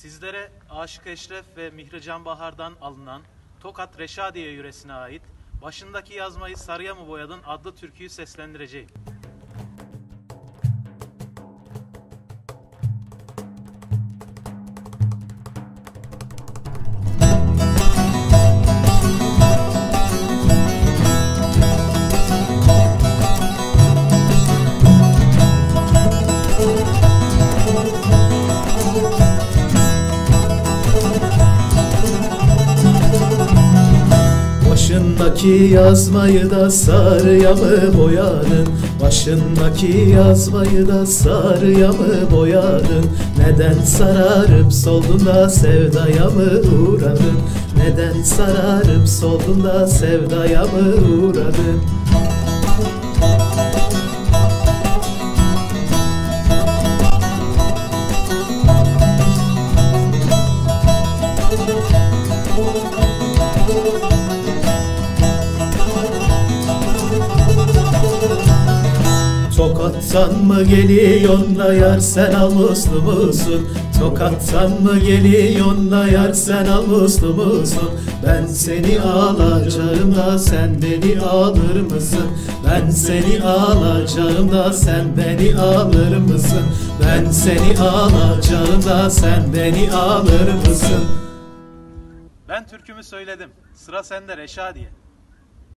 Sizlere Aşık Eşref ve Mihrican Bahar'dan alınan Tokat Reşadiye yöresine ait Başındaki yazmayı sarıya mı boyadın adlı türküyü seslendireceğim. Başındaki yazmayı da sarıya mı boyadın? Başındaki yazmayı da sarıya mı boyadın? Neden sararıp soldun da sevdaya mı uğradın? Neden sararıp soldun da sevdaya mı uğradın? Tokattan mı geliyorsun da yar sen amuslu musun? Tokattan mı geliyorsun da yar sen amuslu musun? Ben seni alacağım da sen beni alır mısın? Ben seni alacağım da sen beni alır mısın? Ben seni alacağım da sen beni alır mısın? Ben türkümü söyledim. Sıra sende Reşadiye.